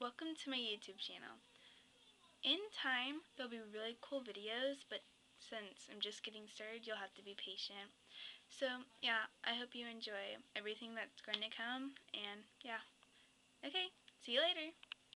Welcome to my YouTube channel. In time, there'll be really cool videos, but since I'm just getting started, you'll have to be patient. So, yeah, I hope you enjoy everything that's going to come, and yeah. Okay, see you later.